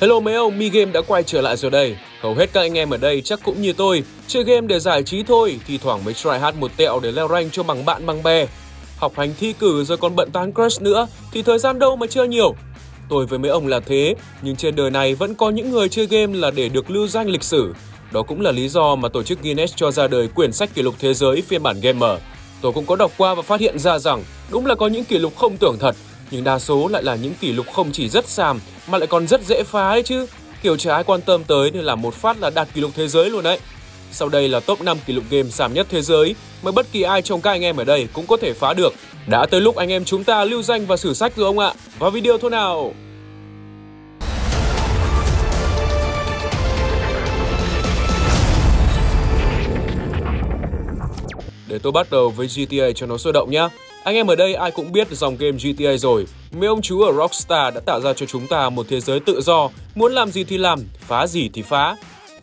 Hello mấy ông, Mi Game đã quay trở lại rồi đây. Hầu hết các anh em ở đây chắc cũng như tôi, chơi game để giải trí thôi, thi thoảng mới try hát một tẹo để leo rank cho bằng bạn bằng bè. Học hành thi cử rồi còn bận tán crush nữa, thì thời gian đâu mà chơi nhiều. Tôi với mấy ông là thế, nhưng trên đời này vẫn có những người chơi game là để được lưu danh lịch sử. Đó cũng là lý do mà tổ chức Guinness cho ra đời quyển sách kỷ lục thế giới phiên bản gamer. Tôi cũng có đọc qua và phát hiện ra rằng đúng là có những kỷ lục không tưởng thật, nhưng đa số lại là những kỷ lục không chỉ rất xàm, mà lại còn rất dễ phá ấy chứ. Kiểu chả ai quan tâm tới nên là một phát là đạt kỷ lục thế giới luôn đấy. Sau đây là top 5 kỷ lục game xàm nhất thế giới, mà bất kỳ ai trong các anh em ở đây cũng có thể phá được. Đã tới lúc anh em chúng ta lưu danh và sử sách rồi ông ạ. Vào video thôi nào. Để tôi bắt đầu với GTA cho nó sôi động nhé. Anh em ở đây ai cũng biết dòng game GTA rồi. Mấy ông chú ở Rockstar đã tạo ra cho chúng ta một thế giới tự do, muốn làm gì thì làm, phá gì thì phá.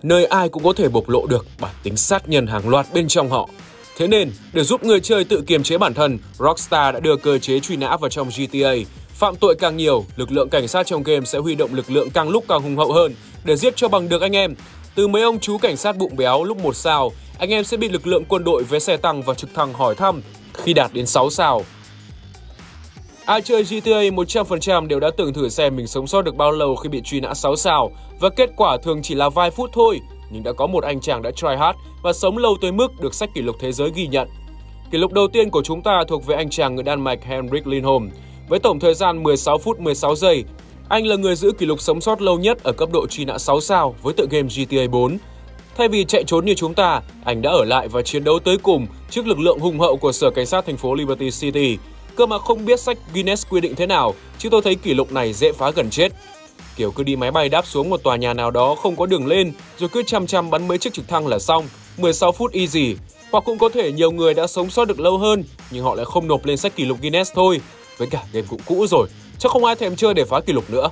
Nơi ai cũng có thể bộc lộ được bản tính sát nhân hàng loạt bên trong họ. Thế nên, để giúp người chơi tự kiềm chế bản thân, Rockstar đã đưa cơ chế truy nã vào trong GTA. Phạm tội càng nhiều, lực lượng cảnh sát trong game sẽ huy động lực lượng càng lúc càng hùng hậu hơn để giết cho bằng được anh em. Từ mấy ông chú cảnh sát bụng béo lúc một sao, anh em sẽ bị lực lượng quân đội với xe tăng và trực thăng hỏi thăm khi đạt đến 6 sao. Ai chơi GTA 100% đều đã từng thử xem mình sống sót được bao lâu khi bị truy nã 6 sao và kết quả thường chỉ là vài phút thôi, nhưng đã có một anh chàng đã try hard và sống lâu tới mức được sách kỷ lục thế giới ghi nhận. Kỷ lục đầu tiên của chúng ta thuộc về anh chàng người Đan Mạch Henrik Lindholm. Với tổng thời gian 16 phút 16 giây, anh là người giữ kỷ lục sống sót lâu nhất ở cấp độ truy nã 6 sao với tựa game GTA 4. Thay vì chạy trốn như chúng ta, anh đã ở lại và chiến đấu tới cùng trước lực lượng hùng hậu của Sở Cảnh sát thành phố Liberty City. Cơ mà không biết sách Guinness quy định thế nào, chứ tôi thấy kỷ lục này dễ phá gần chết. Kiểu cứ đi máy bay đáp xuống một tòa nhà nào đó không có đường lên, rồi cứ chăm chăm bắn mấy chiếc trực thăng là xong, 16 phút easy. Hoặc cũng có thể nhiều người đã sống sót được lâu hơn, nhưng họ lại không nộp lên sách kỷ lục Guinness thôi. Với cả game cũng cũ rồi, chắc không ai thèm chơi để phá kỷ lục nữa.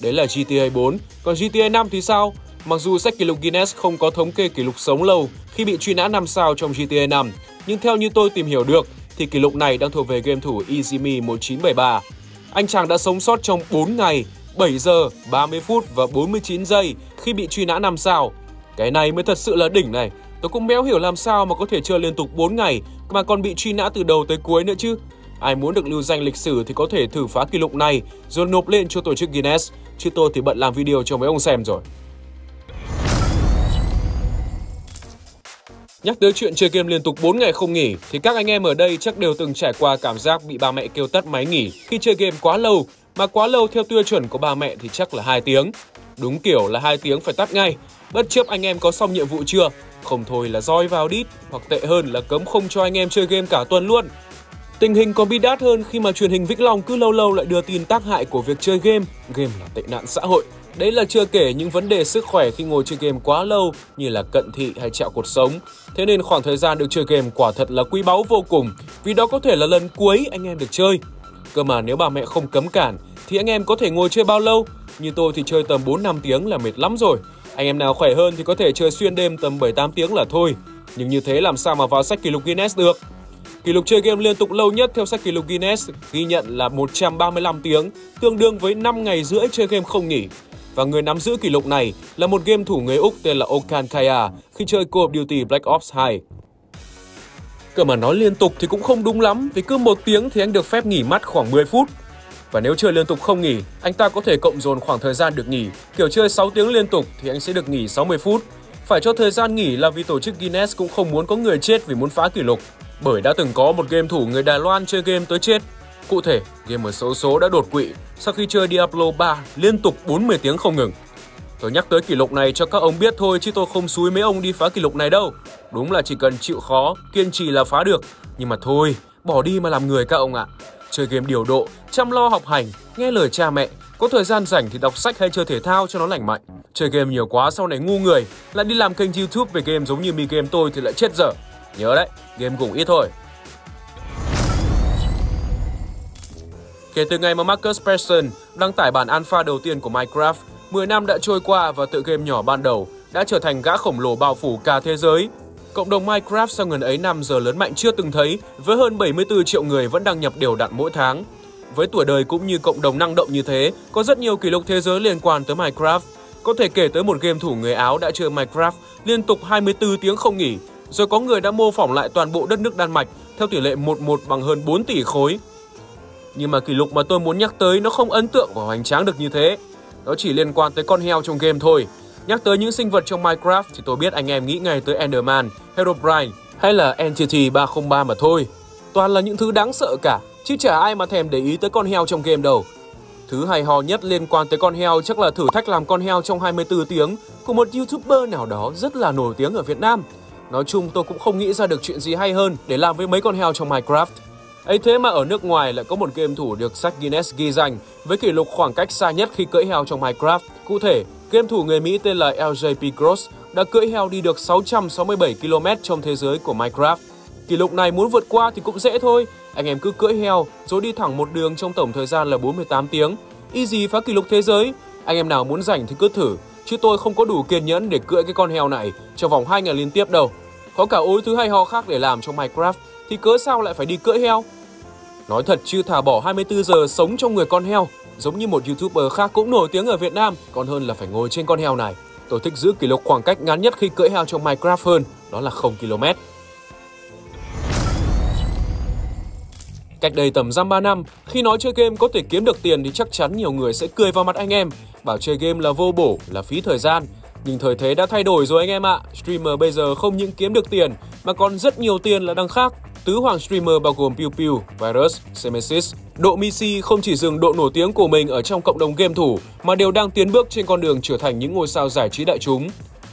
Đấy là GTA 4, còn GTA 5 thì sao? Mặc dù sách kỷ lục Guinness không có thống kê kỷ lục sống lâu khi bị truy nã 5 sao trong GTA 5, nhưng theo như tôi tìm hiểu được thì kỷ lục này đang thuộc về game thủ Izumi 1973. Anh chàng đã sống sót trong 4 ngày, 7 giờ, 30 phút và 49 giây khi bị truy nã 5 sao. Cái này mới thật sự là đỉnh này. Tôi cũng méo hiểu làm sao mà có thể chơi liên tục 4 ngày mà còn bị truy nã từ đầu tới cuối nữa chứ. Ai muốn được lưu danh lịch sử thì có thể thử phá kỷ lục này rồi nộp lên cho tổ chức Guinness, chứ tôi thì bận làm video cho mấy ông xem rồi. Nhắc tới chuyện chơi game liên tục 4 ngày không nghỉ thì các anh em ở đây chắc đều từng trải qua cảm giác bị ba mẹ kêu tắt máy nghỉ khi chơi game quá lâu, mà quá lâu theo tiêu chuẩn của ba mẹ thì chắc là 2 tiếng. Đúng kiểu là 2 tiếng phải tắt ngay, bất chấp anh em có xong nhiệm vụ chưa, không thôi là roi vào đít, hoặc tệ hơn là cấm không cho anh em chơi game cả tuần luôn. Tình hình còn bi đát hơn khi mà truyền hình Vĩnh Long cứ lâu lâu lại đưa tin tác hại của việc chơi game. Game là tệ nạn xã hội. Đấy là chưa kể những vấn đề sức khỏe khi ngồi chơi game quá lâu như là cận thị hay trạo cột sống. Thế nên khoảng thời gian được chơi game quả thật là quý báu vô cùng vì đó có thể là lần cuối anh em được chơi. Cơ mà nếu bà mẹ không cấm cản thì anh em có thể ngồi chơi bao lâu? Như tôi thì chơi tầm 4-5 tiếng là mệt lắm rồi. Anh em nào khỏe hơn thì có thể chơi xuyên đêm tầm 7-8 tiếng là thôi. Nhưng như thế làm sao mà vào sách kỷ lục Guinness được? Kỷ lục chơi game liên tục lâu nhất theo sách kỷ lục Guinness ghi nhận là 135 tiếng, tương đương với 5 ngày rưỡi chơi game không nghỉ. Và người nắm giữ kỷ lục này là một game thủ người Úc tên là Okan Kaya khi chơi Call of Duty Black Ops 2. Cơ mà nói liên tục thì cũng không đúng lắm vì cứ một tiếng thì anh được phép nghỉ mắt khoảng 10 phút. Và nếu chơi liên tục không nghỉ, anh ta có thể cộng dồn khoảng thời gian được nghỉ. Kiểu chơi 6 tiếng liên tục thì anh sẽ được nghỉ 60 phút. Phải cho thời gian nghỉ là vì tổ chức Guinness cũng không muốn có người chết vì muốn phá kỷ lục. Bởi đã từng có một game thủ người Đài Loan chơi game tới chết. Cụ thể, gamer xấu số đã đột quỵ sau khi chơi Diablo 3 liên tục 40 tiếng không ngừng. Tôi nhắc tới kỷ lục này cho các ông biết thôi chứ tôi không xúi mấy ông đi phá kỷ lục này đâu. Đúng là chỉ cần chịu khó, kiên trì là phá được. Nhưng mà thôi, bỏ đi mà làm người các ông ạ. Chơi game điều độ, chăm lo học hành, nghe lời cha mẹ, có thời gian rảnh thì đọc sách hay chơi thể thao cho nó lành mạnh. Chơi game nhiều quá sau này ngu người, lại đi làm kênh YouTube về game giống như mi game tôi thì lại chết dở. Nhớ đấy, game cũng ít thôi. Kể từ ngày mà Marcus Persson đăng tải bản alpha đầu tiên của Minecraft, 10 năm đã trôi qua và tựa game nhỏ ban đầu đã trở thành gã khổng lồ bao phủ cả thế giới. Cộng đồng Minecraft sau gần ấy năm giờ lớn mạnh chưa từng thấy, với hơn 74 triệu người vẫn đăng nhập đều đặn mỗi tháng. Với tuổi đời cũng như cộng đồng năng động như thế, có rất nhiều kỷ lục thế giới liên quan tới Minecraft. Có thể kể tới một game thủ người Áo đã chơi Minecraft liên tục 24 tiếng không nghỉ, rồi có người đã mô phỏng lại toàn bộ đất nước Đan Mạch theo tỷ lệ 1-1 bằng hơn 4 tỷ khối. Nhưng mà kỷ lục mà tôi muốn nhắc tới nó không ấn tượng và hoành tráng được như thế. Nó chỉ liên quan tới con heo trong game thôi. Nhắc tới những sinh vật trong Minecraft thì tôi biết anh em nghĩ ngay tới Enderman, Herobrine hay là Entity 303 mà thôi. Toàn là những thứ đáng sợ cả, chứ chả ai mà thèm để ý tới con heo trong game đâu. Thứ hay ho nhất liên quan tới con heo chắc là thử thách làm con heo trong 24 tiếng của một YouTuber nào đó rất là nổi tiếng ở Việt Nam. Nói chung tôi cũng không nghĩ ra được chuyện gì hay hơn để làm với mấy con heo trong Minecraft ấy thế mà ở nước ngoài lại có một game thủ được sách Guinness ghi danh với kỷ lục khoảng cách xa nhất khi cưỡi heo trong Minecraft. Cụ thể, game thủ người Mỹ tên là LJP Gross đã cưỡi heo đi được 667 km trong thế giới của Minecraft. Kỷ lục này muốn vượt qua thì cũng dễ thôi. Anh em cứ cưỡi heo rồi đi thẳng một đường trong tổng thời gian là 48 tiếng. Easy phá kỷ lục thế giới. Anh em nào muốn rảnh thì cứ thử. Chứ tôi không có đủ kiên nhẫn để cưỡi cái con heo này trong vòng 2 ngày liên tiếp đâu. Có cả ối thứ hay ho khác để làm trong Minecraft thì cớ sao lại phải đi cưỡi heo? Nói thật chứ thả bỏ 24 giờ sống trong người con heo giống như một youtuber khác cũng nổi tiếng ở Việt Nam còn hơn là phải ngồi trên con heo này. Tôi thích giữ kỷ lục khoảng cách ngắn nhất khi cưỡi heo trong Minecraft hơn, đó là 0 km. Cách đây tầm giam 3 năm, khi nói chơi game có thể kiếm được tiền thì chắc chắn nhiều người sẽ cười vào mặt anh em, bảo chơi game là vô bổ, là phí thời gian. Nhưng thời thế đã thay đổi rồi anh em ạ, streamer bây giờ không những kiếm được tiền mà còn rất nhiều tiền là đằng khác. Tứ hoàng streamer bao gồm Pew Pew, Virus, Semesis, Độ Misi không chỉ dừng độ nổi tiếng của mình ở trong cộng đồng game thủ mà đều đang tiến bước trên con đường trở thành những ngôi sao giải trí đại chúng.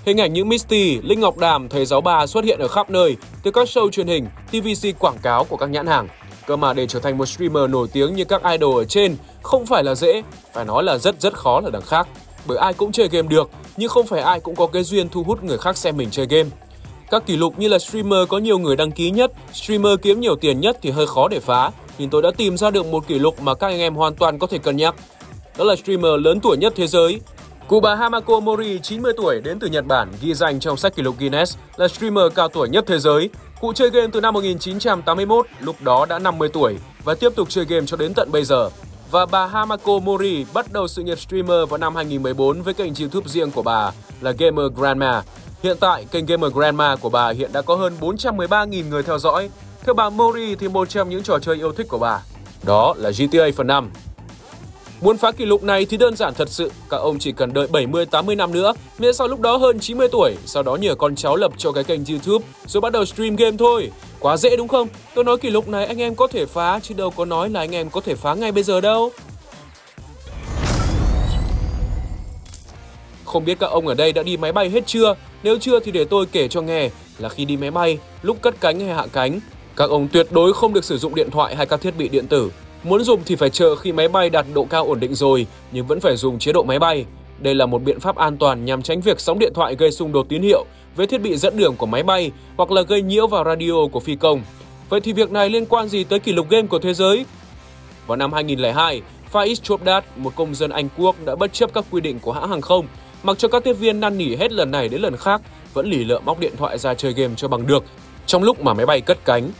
Hình ảnh những Misty, Linh Ngọc Đàm, Thầy Giáo Bà xuất hiện ở khắp nơi, từ các show truyền hình, TVC quảng cáo của các nhãn hàng. Cơ mà để trở thành một streamer nổi tiếng như các idol ở trên không phải là dễ, phải nói là rất rất khó là đằng khác. Bởi ai cũng chơi game được, nhưng không phải ai cũng có cái duyên thu hút người khác xem mình chơi game. Các kỷ lục như là streamer có nhiều người đăng ký nhất, streamer kiếm nhiều tiền nhất thì hơi khó để phá, nhưng tôi đã tìm ra được một kỷ lục mà các anh em hoàn toàn có thể cân nhắc. Đó là streamer lớn tuổi nhất thế giới. Cụ bà Hamako Mori, 90 tuổi, đến từ Nhật Bản, ghi danh trong sách kỷ lục Guinness là streamer cao tuổi nhất thế giới. Cụ chơi game từ năm 1981, lúc đó đã 50 tuổi, và tiếp tục chơi game cho đến tận bây giờ. Và bà Hamako Mori bắt đầu sự nghiệp streamer vào năm 2014 với kênh YouTube riêng của bà là Gamer Grandma. Hiện tại, kênh Gamer Grandma của bà hiện đã có hơn 413.000 người theo dõi. Theo bà Mori thì một trong những trò chơi yêu thích của bà đó là GTA phần 5. Muốn phá kỷ lục này thì đơn giản thật sự, các ông chỉ cần đợi 70-80 năm nữa, miễn sau lúc đó hơn 90 tuổi, sau đó nhờ con cháu lập cho cái kênh YouTube rồi bắt đầu stream game thôi. Quá dễ đúng không? Tôi nói kỷ lục này anh em có thể phá chứ đâu có nói là anh em có thể phá ngay bây giờ đâu. Không biết các ông ở đây đã đi máy bay hết chưa? Nếu chưa thì để tôi kể cho nghe là khi đi máy bay, lúc cất cánh hay hạ cánh, các ông tuyệt đối không được sử dụng điện thoại hay các thiết bị điện tử. Muốn dùng thì phải chờ khi máy bay đạt độ cao ổn định rồi, nhưng vẫn phải dùng chế độ máy bay. Đây là một biện pháp an toàn nhằm tránh việc sóng điện thoại gây xung đột tín hiệu với thiết bị dẫn đường của máy bay hoặc là gây nhiễu vào radio của phi công. Vậy thì việc này liên quan gì tới kỷ lục game của thế giới? Vào năm 2002, Faiz Chopdat, một công dân Anh Quốc đã bất chấp các quy định của hãng hàng không, mặc cho các tiếp viên năn nỉ hết lần này đến lần khác, vẫn lì lợm móc điện thoại ra chơi game cho bằng được trong lúc mà máy bay cất cánh.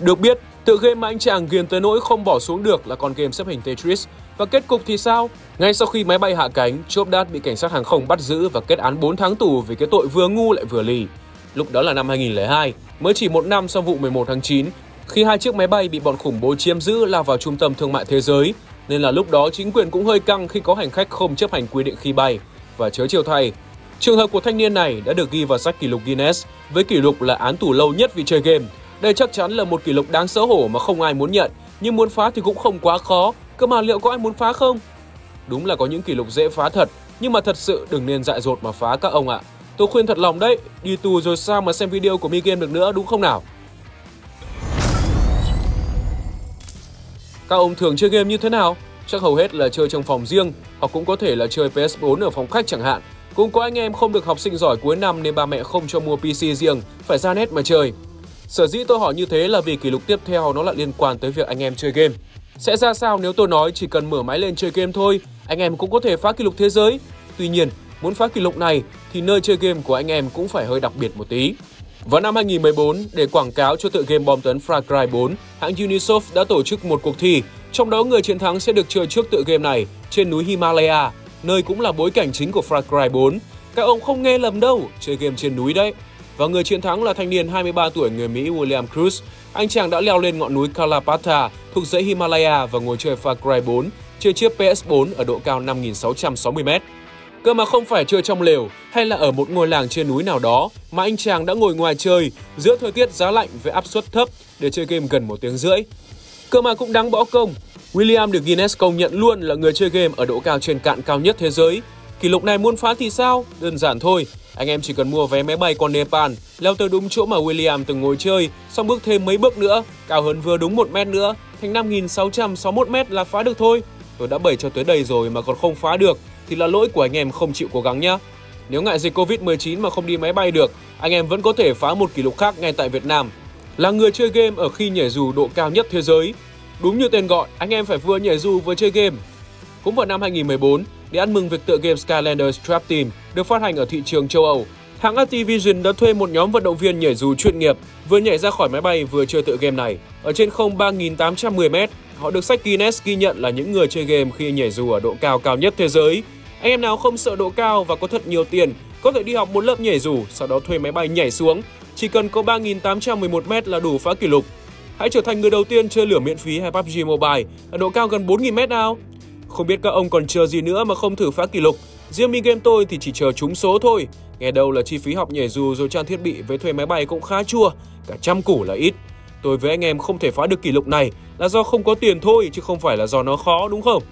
Được biết, Tựa game mà anh chàng ghiền tới nỗi không bỏ xuống được là con game xếp hình Tetris. Và kết cục thì sao? Ngay sau khi máy bay hạ cánh, Chopdat bị cảnh sát hàng không bắt giữ và kết án 4 tháng tù vì cái tội vừa ngu lại vừa lì. Lúc đó là năm 2002, mới chỉ một năm sau vụ 11 tháng 9, khi hai chiếc máy bay bị bọn khủng bố chiếm giữ lao vào trung tâm thương mại thế giới, nên là lúc đó chính quyền cũng hơi căng khi có hành khách không chấp hành quy định khi bay. Và chớ chiều thay, trường hợp của thanh niên này đã được ghi vào sách kỷ lục Guinness với kỷ lục là án tù lâu nhất vì chơi game đây chắc chắn là một kỷ lục đáng xấu hổ mà không ai muốn nhận, nhưng muốn phá thì cũng không quá khó, cơ mà liệu có ai muốn phá không? Đúng là có những kỷ lục dễ phá thật, nhưng mà thật sự đừng nên dại dột mà phá các ông ạ. Tôi khuyên thật lòng đấy, đi tù rồi sao mà xem video của Mi Game được nữa đúng không nào? Các ông thường chơi game như thế nào? Chắc hầu hết là chơi trong phòng riêng, hoặc cũng có thể là chơi PS4 ở phòng khách chẳng hạn. Cũng có anh em không được học sinh giỏi cuối năm nên ba mẹ không cho mua PC riêng, phải ra nét mà chơi. Sở dĩ tôi hỏi như thế là vì kỷ lục tiếp theo nó lại liên quan tới việc anh em chơi game. Sẽ ra sao nếu tôi nói chỉ cần mở máy lên chơi game thôi, anh em cũng có thể phá kỷ lục thế giới? Tuy nhiên, muốn phá kỷ lục này thì nơi chơi game của anh em cũng phải hơi đặc biệt một tí. Vào năm 2014, để quảng cáo cho tựa game bom tấn Far Cry 4, hãng Ubisoft đã tổ chức một cuộc thi Trong đó người chiến thắng sẽ được chơi trước tựa game này trên núi Himalaya, nơi cũng là bối cảnh chính của Far Cry 4. Các ông không nghe lầm đâu, chơi game trên núi đấy. Và người chiến thắng là thanh niên 23 tuổi người Mỹ William Cruz. Anh chàng đã leo lên ngọn núi Kalapata thuộc dãy Himalaya và ngồi chơi Far Cry 4 chơi chiếc PS4 ở độ cao 5.660m. Cơ mà không phải chơi trong lều hay là ở một ngôi làng trên núi nào đó mà anh chàng đã ngồi ngoài chơi giữa thời tiết giá lạnh với áp suất thấp để chơi game gần một tiếng rưỡi. Cơ mà cũng đáng bỏ công, William được Guinness công nhận luôn là người chơi game ở độ cao trên cạn cao nhất thế giới. Kỷ lục này muốn phá thì sao? Đơn giản thôi, anh em chỉ cần mua vé máy bay qua Nepal, leo tới đúng chỗ mà William từng ngồi chơi, xong bước thêm mấy bước nữa, cao hơn vừa đúng 1 mét nữa, thành 5.661 mét là phá được thôi. Tôi đã bày cho tới đây rồi mà còn không phá được thì là lỗi của anh em không chịu cố gắng nhá. Nếu ngại dịch Covid-19 mà không đi máy bay được, anh em vẫn có thể phá một kỷ lục khác ngay tại Việt Nam. Là người chơi game ở khi nhảy dù độ cao nhất thế giới. Đúng như tên gọi, anh em phải vừa nhảy dù vừa chơi game. Cũng vào năm 2014, để ăn mừng việc tựa game Skylanders Trap Team được phát hành ở thị trường châu Âu, hãng Activision đã thuê một nhóm vận động viên nhảy dù chuyên nghiệp vừa nhảy ra khỏi máy bay vừa chơi tựa game này. Ở trên không 3.810m, họ được sách Guinness ghi nhận là những người chơi game khi nhảy dù ở độ cao cao nhất thế giới. Anh em nào không sợ độ cao và có thật nhiều tiền, có thể đi học một lớp nhảy dù, sau đó thuê máy bay nhảy xuống. Chỉ cần có 3.811m là đủ phá kỷ lục. Hãy trở thành người đầu tiên chơi lửa miễn phí hay PUBG Mobile ở độ cao gần 4.000m nào. Không biết các ông còn chờ gì nữa mà không thử phá kỷ lục. Riêng mi game tôi thì chỉ chờ trúng số thôi. Nghe đâu là chi phí học nhảy dù rồi trang thiết bị với thuê máy bay cũng khá chua, cả trăm củ là ít. Tôi với anh em không thể phá được kỷ lục này là do không có tiền thôi chứ không phải là do nó khó đúng không?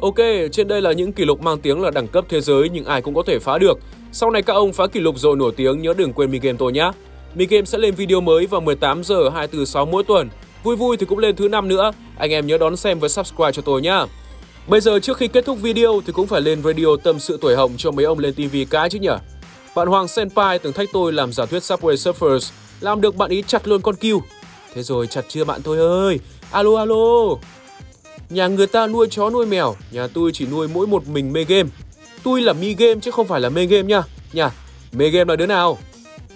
Ok, trên đây là những kỷ lục mang tiếng là đẳng cấp thế giới nhưng ai cũng có thể phá được. Sau này các ông phá kỷ lục rồi nổi tiếng nhớ đừng quên Mi Game tôi nhé. Mi Game sẽ lên video mới vào 18 giờ 246 mỗi tuần. Vui vui thì cũng lên thứ năm nữa. Anh em nhớ đón xem và subscribe cho tôi nhá. Bây giờ trước khi kết thúc video thì cũng phải lên video tâm sự tuổi hồng cho mấy ông lên TV cái chứ nhỉ. Bạn Hoàng Senpai từng thách tôi làm giả thuyết Subway Surfers, làm được bạn ý chặt luôn con kill. Thế rồi chặt chưa bạn tôi ơi? Alo alo. Nhà người ta nuôi chó nuôi mèo, nhà tôi chỉ nuôi mỗi một mình mê game. Tôi là mi game chứ không phải là mê game nha. Nhà, mê game là đứa nào?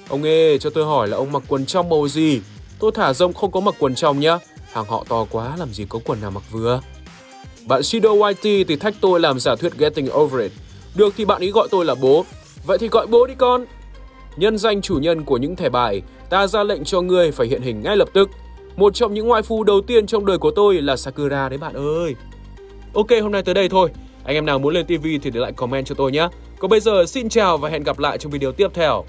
Ông ê, cho tôi hỏi là ông mặc quần trong màu gì? Tôi thả rông không có mặc quần trong nhá. Hàng họ to quá làm gì có quần nào mặc vừa. Bạn Shido YT thì thách tôi làm giả thuyết Getting Over It. Được thì bạn ý gọi tôi là bố. Vậy thì gọi bố đi con. Nhân danh chủ nhân của những thẻ bài, ta ra lệnh cho ngươi phải hiện hình ngay lập tức. Một trong những ngoại phu đầu tiên trong đời của tôi là Sakura đấy bạn ơi. Ok, hôm nay tới đây thôi. Anh em nào muốn lên TV thì để lại comment cho tôi nhé. Còn bây giờ xin chào và hẹn gặp lại trong video tiếp theo.